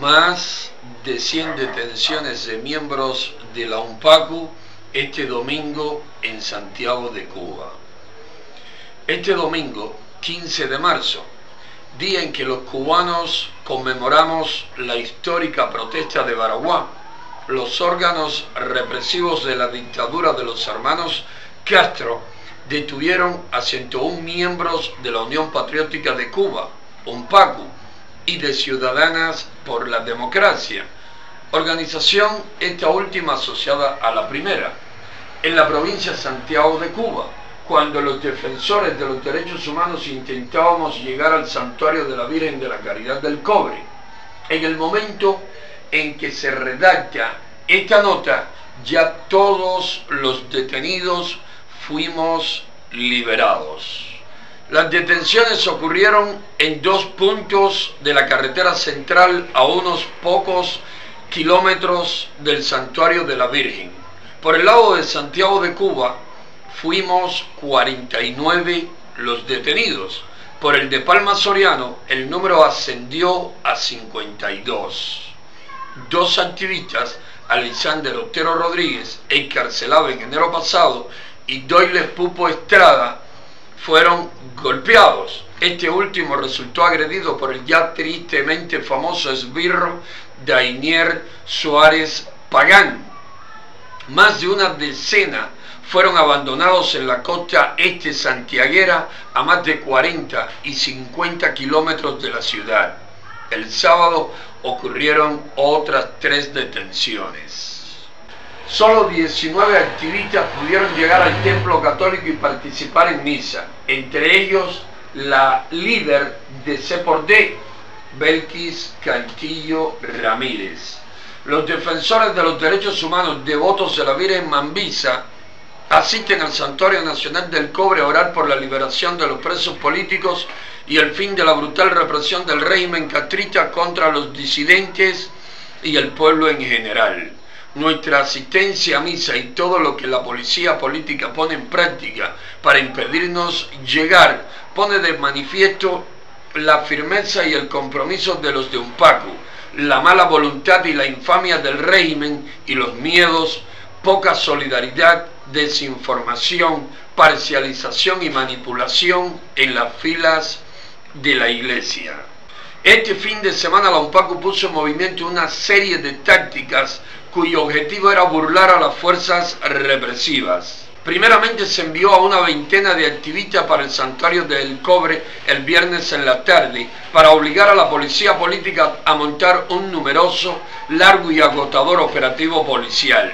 más de 100 detenciones de miembros de la UNPACU este domingo en Santiago de Cuba. Este domingo, 15 de marzo, día en que los cubanos conmemoramos la histórica protesta de Baraguá, los órganos represivos de la dictadura de los hermanos Castro detuvieron a 101 miembros de la Unión Patriótica de Cuba, UNPACU, y de Ciudadanas por la Democracia, organización esta última asociada a la primera, en la provincia de Santiago de Cuba, cuando los defensores de los derechos humanos intentábamos llegar al santuario de la Virgen de la Caridad del Cobre. En el momento en que se redacta esta nota, ya todos los detenidos fuimos liberados. Las detenciones ocurrieron en dos puntos de la carretera central a unos pocos kilómetros del santuario de la Virgen. Por el lado de Santiago de Cuba fuimos 49 los detenidos. Por el de Palma Soriano el número ascendió a 52. Dos activistas, Alexander Otero Rodríguez, encarcelado en enero pasado, y Doyle Pupo Estrada, fueron golpeados. Este último resultó agredido por el ya tristemente famoso esbirro Dainier Suárez Pagán. Más de una decena fueron abandonados en la costa este santiaguera a más de 40 y 50 kilómetros de la ciudad. El sábado ocurrieron otras tres detenciones. Solo 19 activistas pudieron llegar al templo católico y participar en misa, entre ellos la líder de C Belkis Cantillo Ramírez. Los defensores de los derechos humanos devotos de la Virgen Mambisa asisten al Santuario Nacional del Cobre a orar por la liberación de los presos políticos y el fin de la brutal represión del régimen catrita contra los disidentes y el pueblo en general nuestra asistencia a misa y todo lo que la policía política pone en práctica para impedirnos llegar pone de manifiesto la firmeza y el compromiso de los de Unpacu, la mala voluntad y la infamia del régimen y los miedos, poca solidaridad, desinformación, parcialización y manipulación en las filas de la iglesia. Este fin de semana la UNPACU puso en movimiento una serie de tácticas cuyo objetivo era burlar a las fuerzas represivas. Primeramente se envió a una veintena de activistas para el santuario del cobre el viernes en la tarde para obligar a la policía política a montar un numeroso, largo y agotador operativo policial.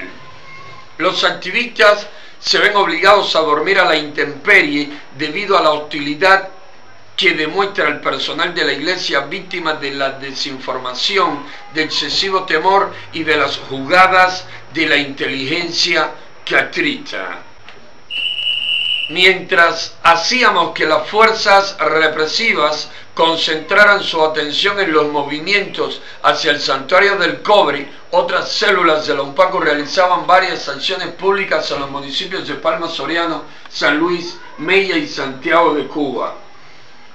Los activistas se ven obligados a dormir a la intemperie debido a la hostilidad que demuestra el personal de la iglesia víctima de la desinformación, de excesivo temor y de las jugadas de la inteligencia catrita. Mientras hacíamos que las fuerzas represivas concentraran su atención en los movimientos hacia el santuario del cobre, otras células de la UNPACO realizaban varias acciones públicas en los municipios de Palma Soriano, San Luis, Mella y Santiago de Cuba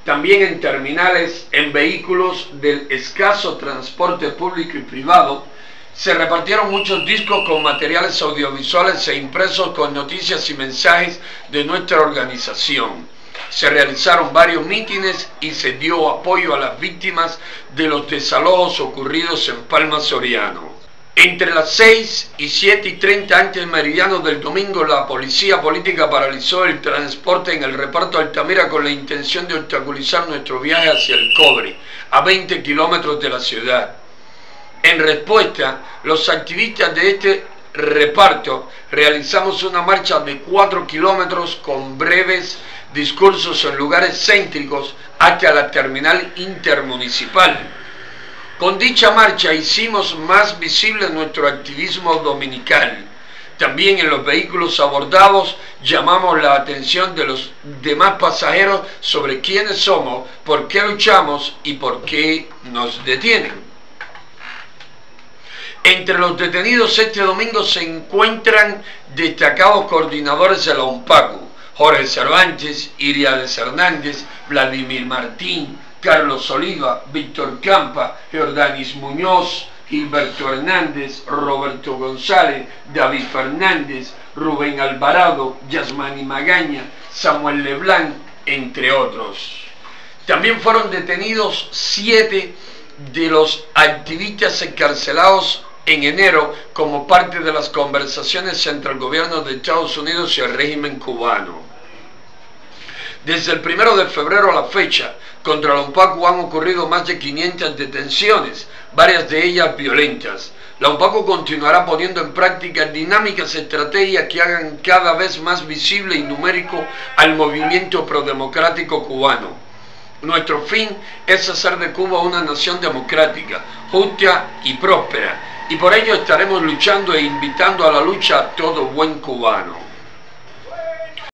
también en terminales, en vehículos del escaso transporte público y privado, se repartieron muchos discos con materiales audiovisuales e impresos con noticias y mensajes de nuestra organización. Se realizaron varios mítines y se dio apoyo a las víctimas de los desalojos ocurridos en Palma Soriano. Entre las 6 y 7 y 30 antes meridiano del domingo, la policía política paralizó el transporte en el reparto Altamira con la intención de obstaculizar nuestro viaje hacia el cobre, a 20 kilómetros de la ciudad. En respuesta, los activistas de este reparto realizamos una marcha de 4 kilómetros con breves discursos en lugares céntricos hacia la terminal intermunicipal con dicha marcha hicimos más visible nuestro activismo dominical. También en los vehículos abordados llamamos la atención de los demás pasajeros sobre quiénes somos, por qué luchamos y por qué nos detienen. Entre los detenidos este domingo se encuentran destacados coordinadores de la UNPACU, Jorge Cervantes, Iriades Hernández, Vladimir Martín, Carlos Oliva, Víctor Campa, Jordanis Muñoz, Gilberto Hernández, Roberto González, David Fernández, Rubén Alvarado, Yasmani Magaña, Samuel Leblanc, entre otros. También fueron detenidos siete de los activistas encarcelados en enero como parte de las conversaciones entre el gobierno de Estados Unidos y el régimen cubano. Desde el primero de febrero a la fecha, contra la UNPACU han ocurrido más de 500 detenciones, varias de ellas violentas. La UNPACU continuará poniendo en práctica dinámicas estrategias que hagan cada vez más visible y numérico al movimiento prodemocrático cubano. Nuestro fin es hacer de Cuba una nación democrática, justa y próspera, y por ello estaremos luchando e invitando a la lucha a todo buen cubano.